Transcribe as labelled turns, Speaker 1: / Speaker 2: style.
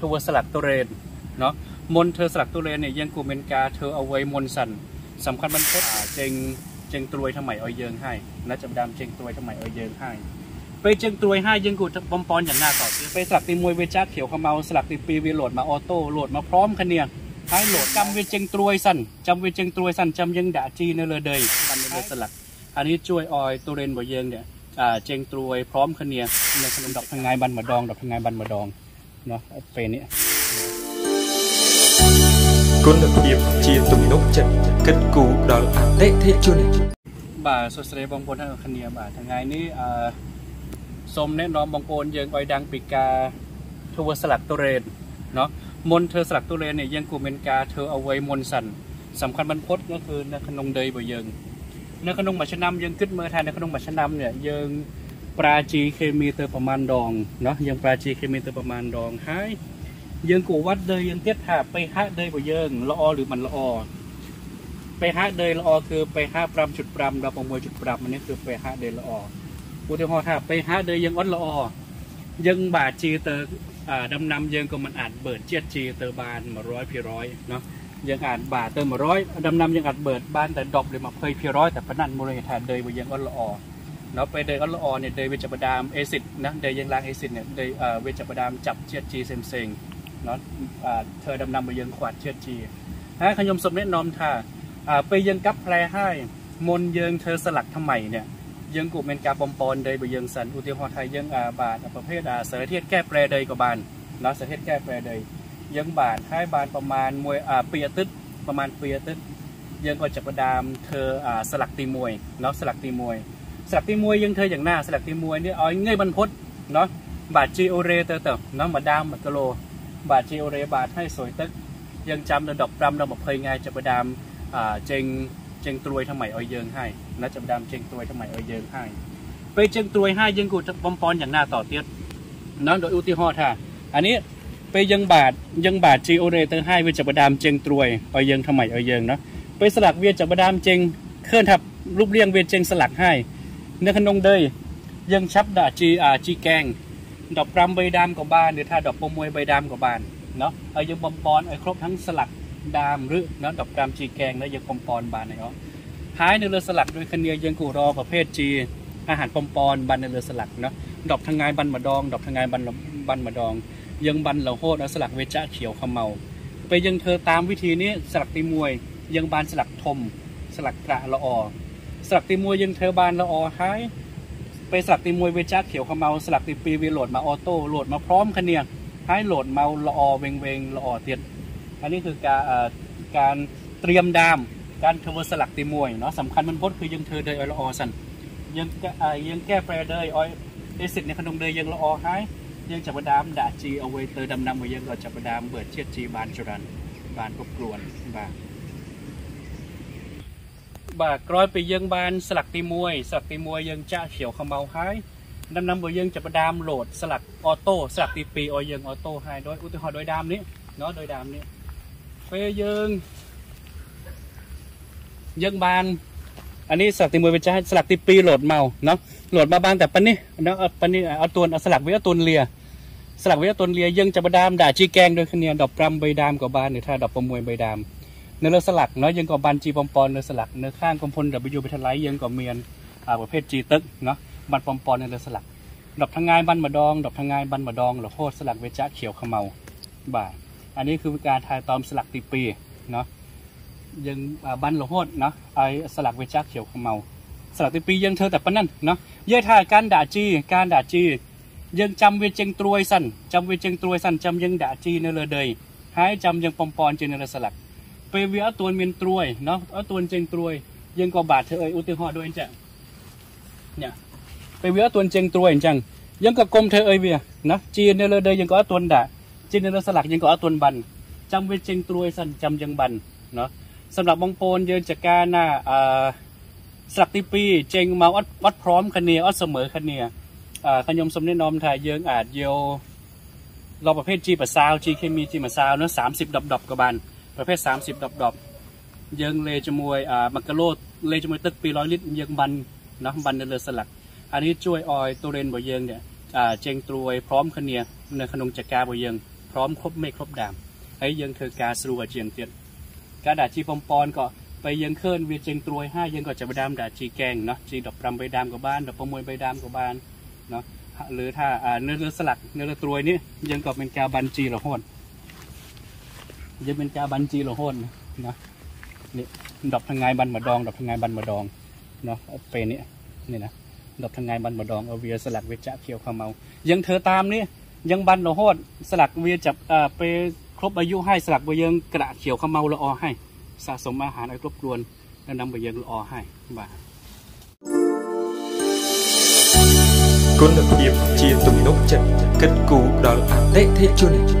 Speaker 1: ធ្វើស្លាកទុរេនเนาะមុនធ្វើស្លាកទុរេននេះយើងគួរមានការធ្វើអ្វីមុនសិនសំខាន់បំផុតចេញចេញត្រួយថ្មីឲ្យយើងហើយណាចាប់ដើមចេញត្រួយថ្មីឲ្យយើងហើយពេលចេញត្រួយហើយយើងគួរបំពន់យ៉ាងណាតទៀតពេលស្លាកទី1វាចាក់ខៀវខ្មៅស្លាកទី2វាលោតមកអូតូលោតមកพร้อมគ្នាហើយលោតចាំវាចេញត្រួយសិនចាំវាចេញត្រួយសិនចាំយើងដាក់ជីនៅលើដីបាននៅលើស្លាកអានេះជួយឲ្យទុរេនរបស់យើងនេះចេញត្រួយพร้อมគ្នានៅក្នុង10ថ្ងៃបានម្ដង10ថ្ងៃបានម្ដង เนาะពេលនេះ
Speaker 2: គុណភាពជាទំនុកចិត្តគិតគូរដល់អតិថិជន
Speaker 1: បាទសួស្តីបងប្អូនទាំងគ្នាបាទថ្ងៃនេះអឺសូមណែនាំបងប្អូនយើងឲ្យដឹងពីការធ្វើស្លាកទូរ៉េនเนาะមុនធ្វើស្លាកទូរ៉េននេះយើងគួរមានការធ្វើអ្វីមុនសិនសំខាន់បំផុតក៏គឺនៅក្នុងដីរបស់យើងនៅក្នុងមួយឆ្នាំយើងគិតមើលថានៅក្នុងមួយឆ្នាំនេះយើង ប្រាជីខេមីទៅប្រមាណដងเนาะយើងប្រាជីខេមីទៅប្រមាណដងហើយយើងគួរវត្តដីយើងទៀតថា pH ដីរបស់យើងល្អឬមិនល្អ pH ដីល្អគឺ pH 5.5ដល់6.5នេះគឺ pH ដីល្អឧទាហរណ៍ថា pH ដីយើងអត់ល្អយើងបាទជាទៅដំណាំយើងក៏មិនអាចបើកជាតិជាទៅបាន100%เนาะយើងអាចបាទទៅ100ដំណាំយើងអាចបើកបានតែ10ឬ20%តែប៉ុណ្ណាមូលហេតុថាដីរបស់យើងអត់ល្អ នៅពេលដីអត់ល្អនេះដីវាចាប់ផ្ដើមអេស៊ីតណាដីយើងឡើងអេស៊ីតនេះដីវាចាប់ផ្ដើមចាប់ជាតិជីផ្សេងៗណោះធ្វើដំណាំរបស់យើងខ្វាត់ជាតិជាហើយខ្ញុំសូមណែនាំថាពេលយើងកាប់ផ្លែហើយមុនយើងធ្វើស្លឹកថ្មីនេះយើងគួរមានការបំពន់ដីរបស់យើងសិនឧទាហរណ៍ថាយើងបាទប្រភេទសារធាតុកែប្រែដីក៏បានណោះសារធាតុកែប្រែដីយើងបាទហើយបានប្រមាណ1 2អាទិត្យប្រមាណ2អាទិត្យយើងក៏ចាប់ផ្ដើមធ្វើស្លឹកទី1ណោះស្លឹកទី1 ស្លឹកទី1យើងធ្វើយ៉ាងណាស្លឹកទី1នេះឲ្យងាយបំផុតណោះបាទជីអូរ៉េទៅទៅណោះមួយដើម1គីឡូបាទជាអូរ៉េបាទហើយស្រួយទឹកយើងចាំនៅ15ដល់20ថ្ងៃចាប់ផ្ដើមចេញចេញត្រួយថ្មីឲ្យយើងហើយណាចាប់ផ្ដើមចេញត្រួយថ្មីឲ្យយើងហើយពេលចេញត្រួយហើយយើងគួរបំពន់យ៉ាងណាតទៀតណាដោយឧទាហរណ៍ថាអានេះពេលយើងបាទយើងបាទជីអូរ៉េទៅហើយវាចាប់ផ្ដើមចេញត្រួយឲ្យយើងថ្មីឲ្យយើងណាពេលស្លាកវាចាប់ផ្ដើមចេញឃើញថារូបរាងវាចេញស្លាកហើយ នៅក្នុងដីយើងចាប់ដាក់ជីជីកែង15បីដាមក៏បានឬថា16បីដាមក៏បានណោះហើយយើងបំពន់ឲ្យគ្រប់ทั้งស្លាកដាមឬណោះ15ជីកែងនោះយើងបំពន់បានហើយអត់ហើយនៅលើស្លាកដូចគ្នាយើងគូរប្រភេទជាអាហារបំពន់បាននៅលើស្លាកណោះ10ថ្ងៃបានម្ដង10ថ្ងៃបានបានម្ដងយើងបានរហូតដល់ស្លាកវាចាក់ជ្រាវខមៅពេលយើងធ្វើតាមវិធីនេះស្លាកទី1យើងបានស្លាកធំស្លាកប្រាក់ល្អ ស្លាកទី1យើងធ្វើបានល្អហើយពេលស្លាកទី1វាចាក់ខៀវខ្មៅស្លាកទី2វាលោតមកអូតូលោតមកพร้อมគ្នាហើយលោតមកល្អវិញវិញល្អទៀតហើយនេះគឺការការត្រៀមដាមការធ្វើស្លាកទី1เนาะសំខាន់បំផុតគឺយើងធ្វើដីឲ្យល្អសិនយើងយើងកែប្រែដីឲ្យអេស៊ីតនៅក្នុងដីយើងល្អហើយយើងចាប់ផ្ដើមដាក់ជីអ្វីទៅដំណាំរបស់យើងក៏ចាប់ផ្ដើមបើជាតិជីបានច្រើនបានគ្រប់គ្រាន់បាទ បាទក្រោយពីយើងបានស្លាកទី1ស្លាកទី1យើងចាក់ជ្រាវខ្មៅហើយដំណាំរបស់យើងចាប់ផ្ដើមលោតស្លាកអូតូស្លាកទី2ឲ្យយើងអូតូហើយដោយឧទាហរណ៍ដោយដើមនេះណោះដោយដើមនេះពេលយើងយើងបានអានេះស្លាកទី1វាចាស់ស្លាកទី2លោតមកណោះលោតមកបានតែប៉ុណ្នេះណោះប៉ុណ្នេះអត់ទួនស្លាកវាអត់ទួនលាស្លាកវាអត់ទួនលាយើងចាប់ផ្ដើមដាក់ជីកែងដូចគ្នា15 3ដើមក៏បានឬថា16 3ដើម នៅលើស្លាកណោះយើងក៏បានជីបំពន់នៅស្លាកនៅខាងកំពុន W វិទ្យាល័យយើងក៏មានប្រភេទជីទឹកណោះបានបំពន់នៅលើស្លាក10ថ្ងៃបានម្ដង10ថ្ងៃបានម្ដងរហូតស្លាកវាចាក់ខៀវខ្មៅបាទអានេះគឺការថែទាំស្លាកទី2ណោះយើងបានរហូតណោះឲ្យស្លាកវាចាក់ខៀវខ្មៅស្លាកទី2យើងធ្វើតែប៉ុណ្ណឹងណោះនិយាយថាការដាក់ជីការដាក់ជីយើងចាំវាចេញត្រួយសិនចាំវាចេញត្រួយសិនចាំយើងដាក់ជីនៅលើដីហើយចាំយើងបំពន់ជានៅលើស្លាក ពេលវាអត់ទាន់មានត្រួយណោះអត់ទាន់ចេញត្រួយយើងក៏បាទធ្វើឲ្យឧទាហរណ៍ដូចអញ្ចឹងនេះពេលវាអត់ទាន់ចេញត្រួយអញ្ចឹងយើងក៏គុំធ្វើឲ្យវាណាជានៅលើដីយើងក៏អត់ទាន់ដែរជានៅលើស្លាកយើងក៏អត់ទាន់បានចាំវាចេញត្រួយសិនចាំយើងបានណាសម្រាប់បងប្អូនយើងចកាណាអឺស្លាកទី2ចេញមកអត់អត់ព្រមគ្នាអត់ស្មើគ្នាអឺខ្ញុំសំនិននាំថាយើងអាចយកលោកប្រភេទជីប្រសាលជីខេមីជីម្សាលនោះ30 10 10ក៏បាន ប្រភេទ30 10 10យើងលេជាមួយ1គីឡូលេជាមួយទឹក200លីត្រយើងបានណោះបាននៅលើស្លឹកអានេះជួយឲ្យទូរ៉េនរបស់យើងនេះចេញត្រួយព្រមគ្នានៅក្នុងចការបស់យើងព្រមគ្រប់មេគ្រប់ដាមហើយយើងធ្វើការស្រួលឲ្យជាងទៀតការដាក់ជីបំពន់ក៏ពេលយើងឃើញវាចេញត្រួយហើយយើងក៏ចាប់ដាមដាក់ជីកែងណោះជី15បីដាមក៏បាន16បីដាមក៏បានណោះលើថានៅលើស្លាកនៅលើត្រួយនេះយើងក៏មានការបានជីរហូត យើងមានការបាញ់ជីរហូតណានេះ10ថ្ងៃបានម្ដង10ថ្ងៃបានម្ដងណាពេលនេះនេះណា10ថ្ងៃបានម្ដងវាស្លាក់វាចាក់ខៀវខមៅយើងធ្វើតាមនេះយើងបានរហូតស្លាក់វាចាប់ពេលគ្រប់អាយុហើយស្លាក់របស់យើងក្រាក់ខៀវខមៅល្អហើយសះសុំអាហារឲ្យគ្រប់គ្រាន់នៅដំរបស់យើងល្អហើយបាទ
Speaker 2: គុណភាពជាទំនុកចិត្តគិតគូរដល់អតិថិជន